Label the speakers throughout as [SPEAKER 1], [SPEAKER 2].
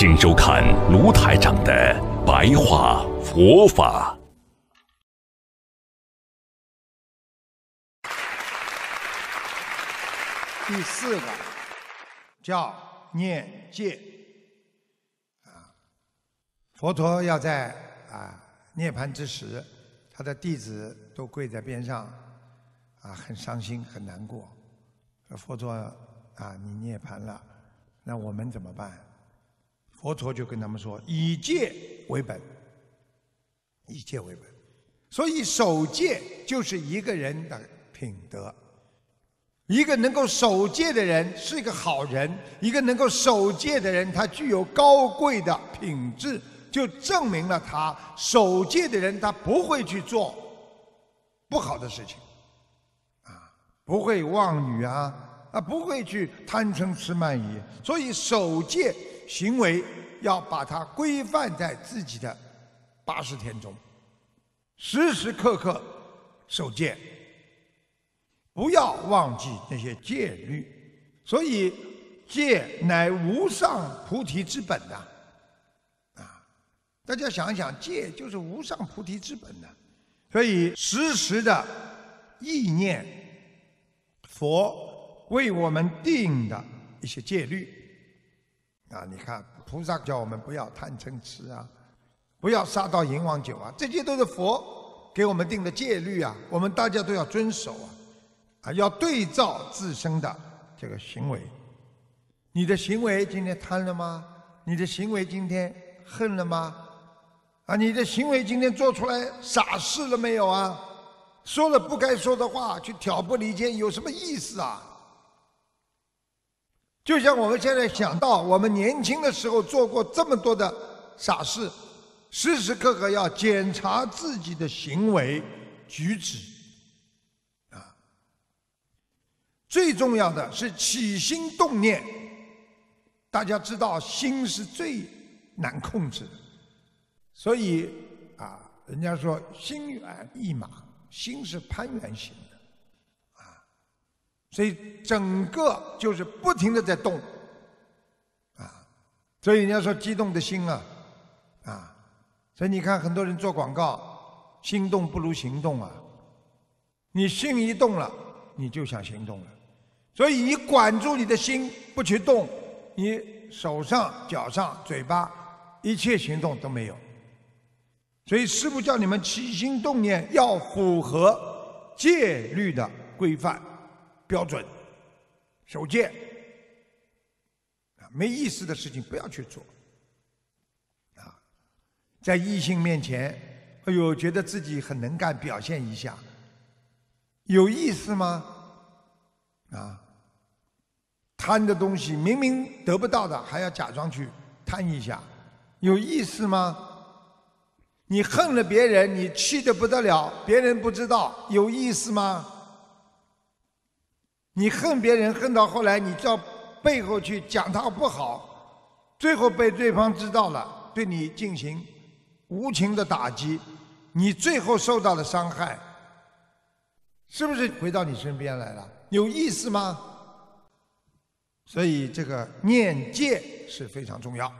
[SPEAKER 1] 请收看卢台长的白话佛法。
[SPEAKER 2] 第四个叫念戒啊，佛陀要在啊涅盘之时，他的弟子都跪在边上啊，很伤心，很难过。佛陀啊，你涅盘了，那我们怎么办？佛陀就跟他们说：“以戒为本，以戒为本。所以守戒就是一个人的品德。一个能够守戒的人是一个好人，一个能够守戒的人，他具有高贵的品质，就证明了他守戒的人，他不会去做不好的事情，啊，不会妄语啊，啊，不会去贪嗔痴慢疑。所以守戒。”行为要把它规范在自己的八十天中，时时刻刻守戒，不要忘记那些戒律。所以戒乃无上菩提之本呐！啊，大家想一想，戒就是无上菩提之本呐。所以时时的意念佛为我们定的一些戒律。啊，你看，菩萨叫我们不要贪嗔痴啊，不要杀盗淫妄酒啊，这些都是佛给我们定的戒律啊，我们大家都要遵守啊，啊，要对照自身的这个行为。你的行为今天贪了吗？你的行为今天恨了吗？啊，你的行为今天做出来傻事了没有啊？说了不该说的话，去挑拨离间，有什么意思啊？就像我们现在想到，我们年轻的时候做过这么多的傻事，时时刻刻要检查自己的行为举止，啊，最重要的是起心动念。大家知道，心是最难控制的，所以啊，人家说心猿意马，心是攀缘型。所以整个就是不停的在动，啊，所以人家说激动的心啊，啊，所以你看很多人做广告，心动不如行动啊，你心一动了，你就想行动了，所以你管住你的心不去动，你手上、脚上、嘴巴一切行动都没有。所以师父叫你们起心动念要符合戒律的规范。标准，守戒啊，没意思的事情不要去做啊，在异性面前，哎呦，觉得自己很能干，表现一下，有意思吗？啊，贪的东西明明得不到的，还要假装去贪一下，有意思吗？你恨了别人，你气得不得了，别人不知道，有意思吗？你恨别人恨到后来，你到背后去讲他不好，最后被对方知道了，对你进行无情的打击，你最后受到了伤害，是不是回到你身边来了？有意思吗？所以这个念戒是非常重要，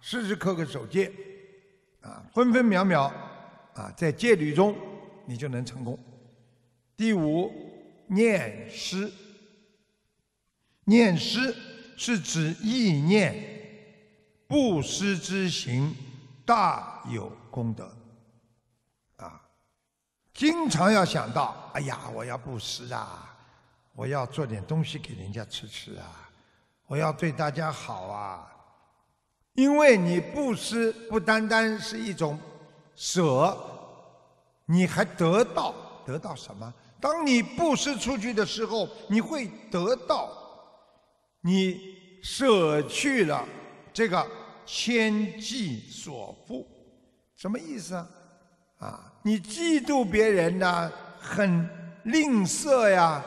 [SPEAKER 2] 时时刻刻守戒，啊，分分秒秒啊，在戒律中你就能成功。第五，念诗。念诗是指意念，布施之行大有功德，啊，经常要想到，哎呀，我要布施啊，我要做点东西给人家吃吃啊，我要对大家好啊，因为你布施不单单是一种舍，你还得到得到什么？当你布施出去的时候，你会得到。你舍去了这个千计所缚，什么意思啊？啊，你嫉妒别人呢，很吝啬呀，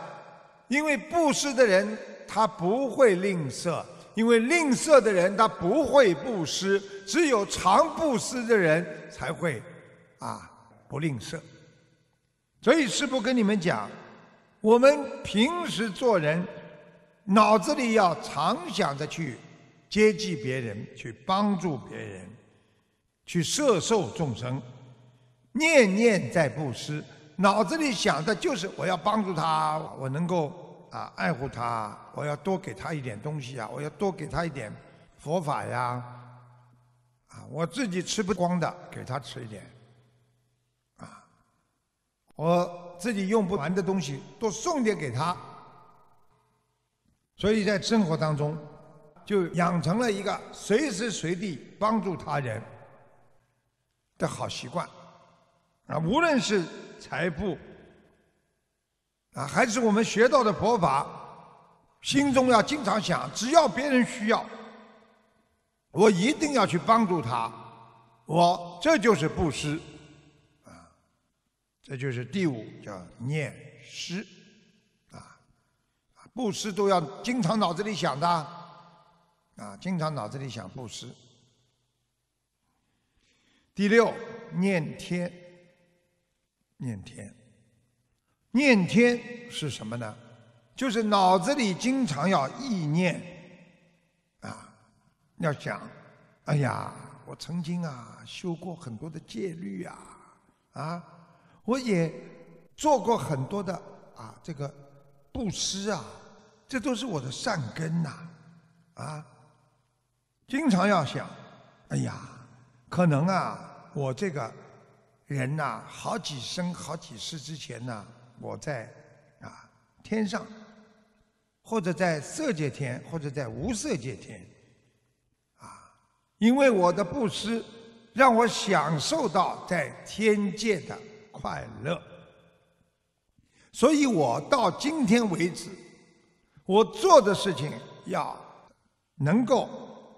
[SPEAKER 2] 因为布施的人他不会吝啬，因为吝啬的人他不会布施，只有常布施的人才会啊不吝啬。所以师父跟你们讲，我们平时做人，脑子里要常想着去。接济别人，去帮助别人，去摄受众生，念念在布施，脑子里想的就是我要帮助他，我能够啊爱护他，我要多给他一点东西啊，我要多给他一点佛法呀，啊，我自己吃不光的，给他吃一点，啊，我自己用不完的东西，多送点给他，所以在生活当中。就养成了一个随时随地帮助他人的好习惯，啊，无论是财富，啊，还是我们学到的佛法，心中要经常想，只要别人需要，我一定要去帮助他，我这就是布施，啊，这就是第五叫念施，啊，布施都要经常脑子里想的。啊，经常脑子里想布施。第六，念天，念天，念天是什么呢？就是脑子里经常要意念，啊，要想，哎呀，我曾经啊修过很多的戒律啊，啊，我也做过很多的啊这个布施啊，这都是我的善根呐，啊。经常要想，哎呀，可能啊，我这个人呐，好几生、好几世之前呢，我在啊天上，或者在色界天，或者在无色界天，啊，因为我的布施，让我享受到在天界的快乐，所以我到今天为止，我做的事情要能够。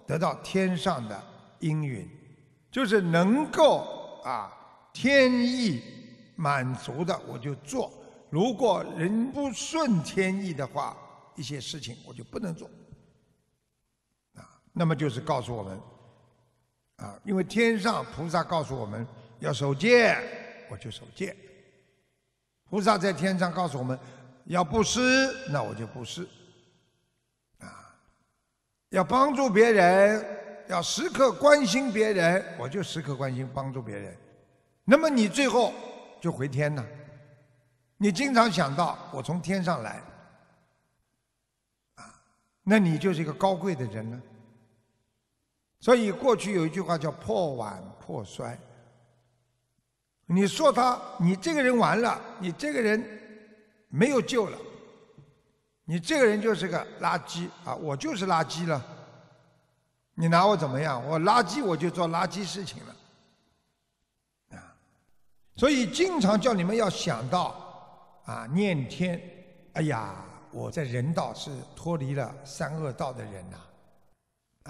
[SPEAKER 2] 得到天上的应允，就是能够啊天意满足的，我就做；如果人不顺天意的话，一些事情我就不能做。啊，那么就是告诉我们，啊，因为天上菩萨告诉我们要守戒，我就守戒；菩萨在天上告诉我们要布施，那我就布施。啊要帮助别人，要时刻关心别人，我就时刻关心帮助别人。那么你最后就回天了。你经常想到我从天上来，啊，那你就是一个高贵的人了。所以过去有一句话叫破碗破摔。你说他，你这个人完了，你这个人没有救了。你这个人就是个垃圾啊！我就是垃圾了。你拿我怎么样？我垃圾我就做垃圾事情了。啊，所以经常叫你们要想到啊，念天。哎呀，我在人道是脱离了三恶道的人呐，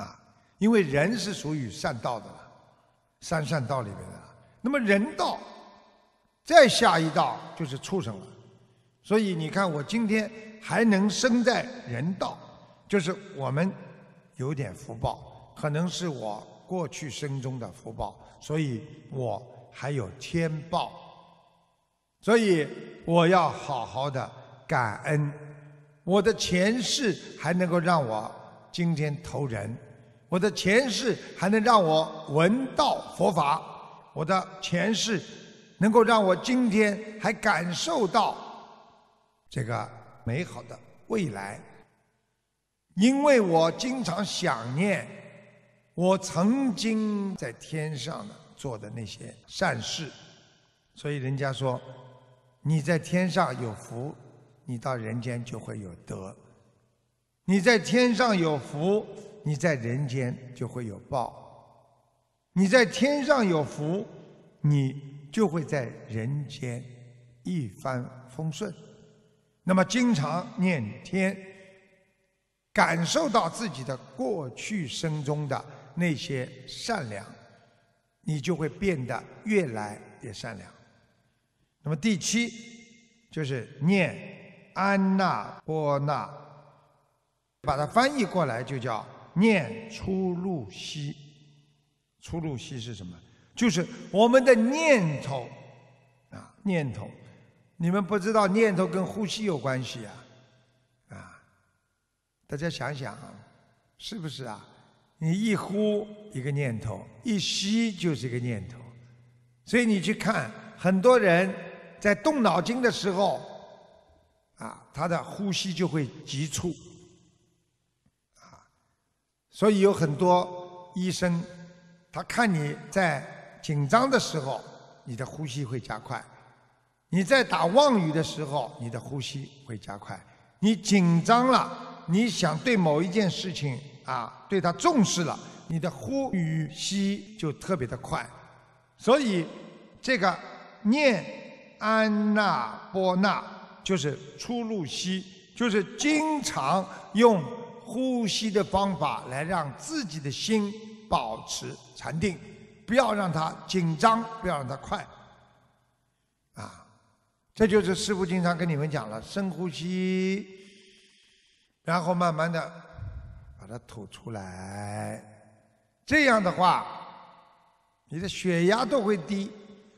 [SPEAKER 2] 啊，因为人是属于善道的了，三善道里面的。那么人道再下一道就是畜生了。所以你看，我今天。还能生在人道，就是我们有点福报，可能是我过去生中的福报，所以我还有天报，所以我要好好的感恩，我的前世还能够让我今天投人，我的前世还能让我闻到佛法，我的前世能够让我今天还感受到这个。美好的未来，因为我经常想念我曾经在天上的做的那些善事，所以人家说你在天上有福，你到人间就会有德；你在天上有福，你在人间就会有报；你在天上有福，你就会在人间一帆风顺。那么，经常念天，感受到自己的过去生中的那些善良，你就会变得越来越善良。那么第七就是念安那波那，把它翻译过来就叫念出入息。出入息是什么？就是我们的念头啊，念头。你们不知道念头跟呼吸有关系啊？啊，大家想想，是不是啊？你一呼一个念头，一吸就是一个念头，所以你去看很多人在动脑筋的时候，啊，他的呼吸就会急促，啊，所以有很多医生，他看你在紧张的时候，你的呼吸会加快。你在打妄语的时候，你的呼吸会加快。你紧张了，你想对某一件事情啊，对他重视了，你的呼与吸就特别的快。所以，这个念安那波那就是出入息，就是经常用呼吸的方法来让自己的心保持禅定，不要让它紧张，不要让它快。啊这就是师父经常跟你们讲了，深呼吸，然后慢慢的把它吐出来。这样的话，你的血压都会低。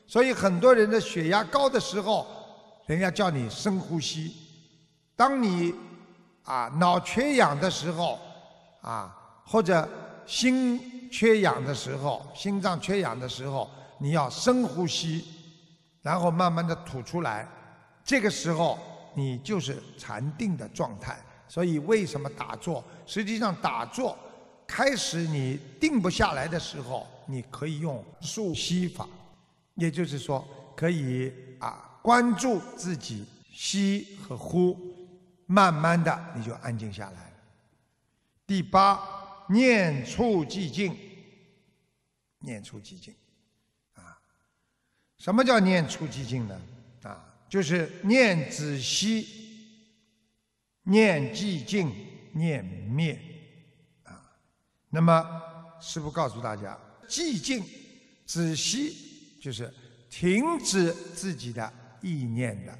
[SPEAKER 2] 所以很多人的血压高的时候，人家叫你深呼吸。当你啊脑缺氧的时候，啊或者心缺氧的时候，心脏缺氧的时候，你要深呼吸。然后慢慢的吐出来，这个时候你就是禅定的状态。所以为什么打坐？实际上打坐开始你定不下来的时候，你可以用数息法，也就是说可以啊关注自己吸和呼，慢慢的你就安静下来。第八，念处寂静，念出寂静。啊什么叫念出寂静呢？啊，就是念仔细、念寂静、念灭，啊。那么师父告诉大家，寂静、仔细就是停止自己的意念的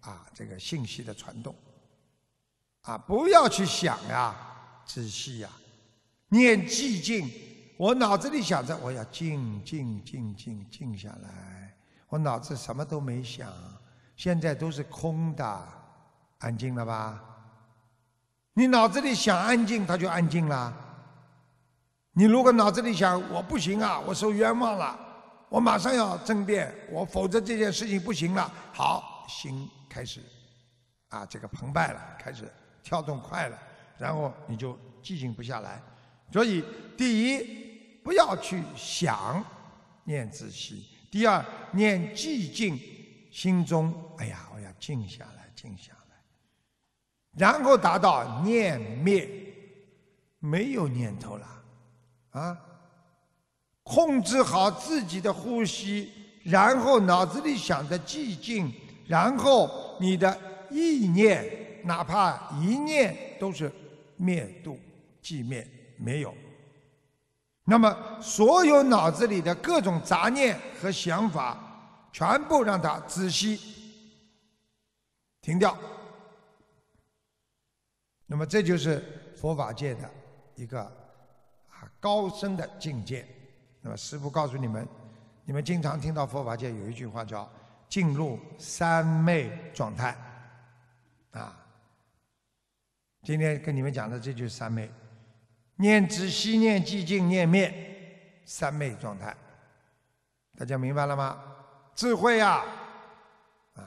[SPEAKER 2] 啊，这个信息的传动，啊，不要去想呀，仔细呀，念寂静，我脑子里想着我要静静静静静下来。我脑子什么都没想，现在都是空的，安静了吧？你脑子里想安静，它就安静了。你如果脑子里想我不行啊，我受冤枉了，我马上要争辩，我否则这件事情不行了。好，心开始啊，这个澎湃了，开始跳动快了，然后你就寂静不下来。所以，第一，不要去想，念仔细。第二，念寂静，心中哎呀，我要静下来，静下来，然后达到念灭，没有念头了，啊，控制好自己的呼吸，然后脑子里想着寂静，然后你的意念，哪怕一念都是灭度寂灭，没有。那么，所有脑子里的各种杂念和想法，全部让它仔细停掉。那么，这就是佛法界的一个啊高深的境界。那么，师父告诉你们，你们经常听到佛法界有一句话叫“进入三昧状态”，啊，今天跟你们讲的这就是三昧。念止息，念寂静，念灭，三昧状态，大家明白了吗？智慧呀，啊，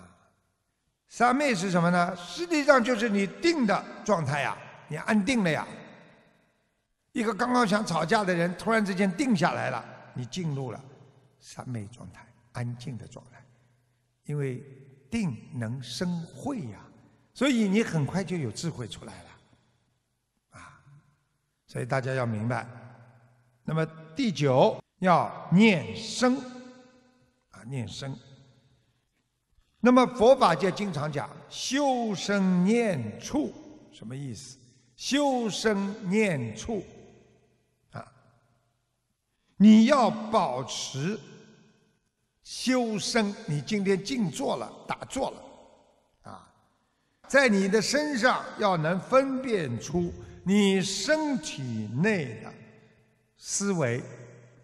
[SPEAKER 2] 三昧是什么呢？实际上就是你定的状态呀，你安定了呀。一个刚刚想吵架的人，突然之间定下来了，你进入了三昧状态，安静的状态。因为定能生慧呀，所以你很快就有智慧出来了。所以大家要明白，那么第九要念生，啊念生。那么佛法界经常讲修生念处，什么意思？修生念处，啊，你要保持修身。你今天静坐了，打坐了，啊，在你的身上要能分辨出你身体内的思维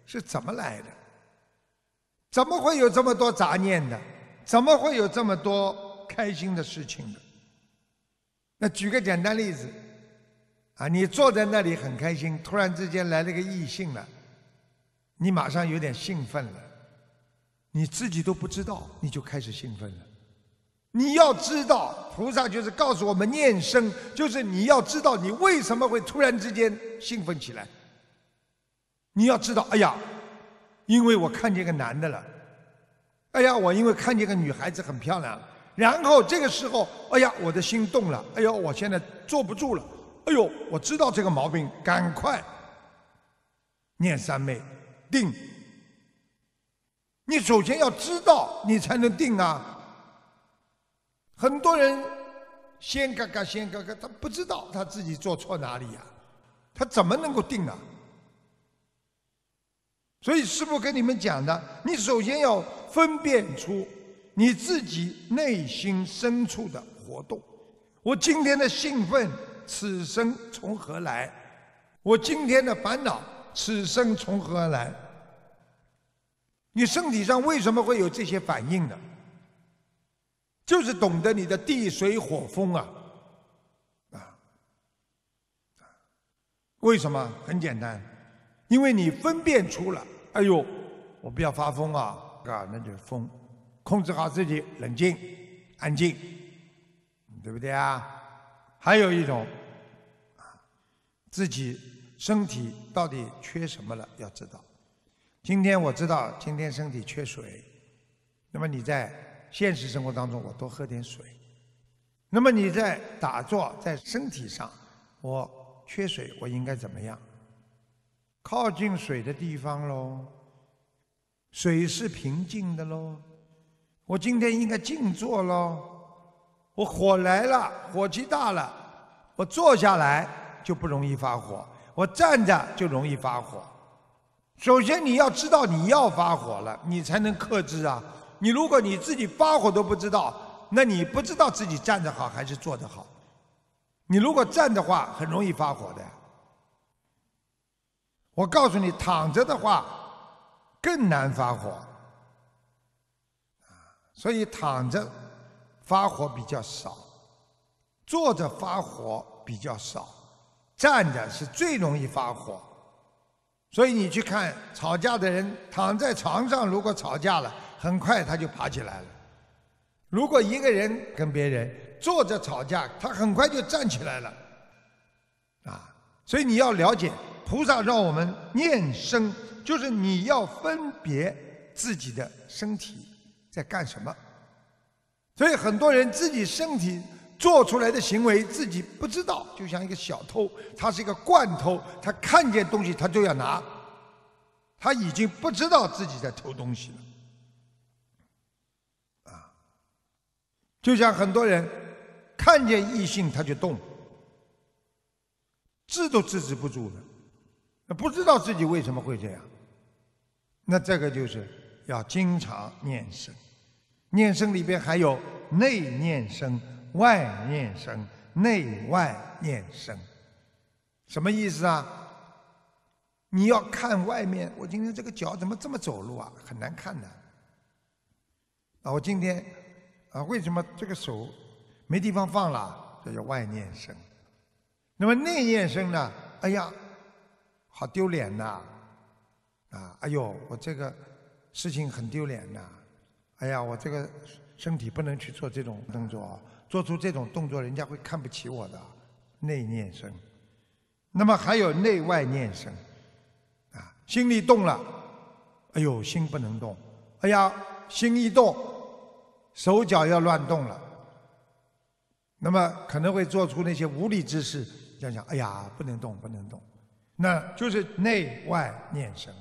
[SPEAKER 2] 是怎么来的，怎么会有这么多杂念的？怎么会有这么多开心的事情的？那举个简单例子，啊，你坐在那里很开心，突然之间来了个异性了，你马上有点兴奋了，你自己都不知道，你就开始兴奋了。你要知道，菩萨就是告诉我们念生，就是你要知道你为什么会突然之间兴奋起来。你要知道，哎呀，因为我看见个男的了。哎呀，我因为看见个女孩子很漂亮，然后这个时候，哎呀，我的心动了。哎呦，我现在坐不住了。哎呦，我知道这个毛病，赶快念三昧定。你首先要知道，你才能定啊。很多人先嘎嘎先嘎嘎，他不知道他自己做错哪里呀，他怎么能够定啊？所以师父跟你们讲的，你首先要分辨出你自己内心深处的活动。我今天的兴奋，此生从何来？我今天的烦恼，此生从何而来？你身体上为什么会有这些反应呢？就是懂得你的地水火风啊，啊，为什么？很简单，因为你分辨出了。哎呦，我不要发疯啊！啊，那就是疯，控制好自己，冷静、安静，对不对啊？还有一种，啊，自己身体到底缺什么了？要知道，今天我知道今天身体缺水，那么你在现实生活当中，我多喝点水。那么你在打坐，在身体上，我缺水，我应该怎么样？靠近水的地方喽，水是平静的喽。我今天应该静坐喽。我火来了，火气大了，我坐下来就不容易发火，我站着就容易发火。首先你要知道你要发火了，你才能克制啊。你如果你自己发火都不知道，那你不知道自己站着好还是坐着好。你如果站的话，很容易发火的。我告诉你，躺着的话更难发火，所以躺着发火比较少，坐着发火比较少，站着是最容易发火。所以你去看吵架的人，躺在床上，如果吵架了，很快他就爬起来了；如果一个人跟别人坐着吵架，他很快就站起来了，啊，所以你要了解。菩萨让我们念身，就是你要分别自己的身体在干什么。所以很多人自己身体做出来的行为自己不知道，就像一个小偷，他是一个惯偷，他看见东西他就要拿，他已经不知道自己在偷东西了。就像很多人看见异性他就动，制都制止不住的。不知道自己为什么会这样，那这个就是要经常念生，念生里边还有内念生、外念生、内外念生，什么意思啊？你要看外面，我今天这个脚怎么这么走路啊？很难看的。啊，我今天啊，为什么这个手没地方放了？这叫外念生。那么内念生呢？哎呀。好丢脸呐！啊，哎呦，我这个事情很丢脸呐！哎呀，我这个身体不能去做这种动作，做出这种动作，人家会看不起我的。内念生，那么还有内外念生，啊，心里动了，哎呦，心不能动，哎呀，心一动，手脚要乱动了，那么可能会做出那些无理之事，想想，哎呀，不能动，不能动。那就是内外念生。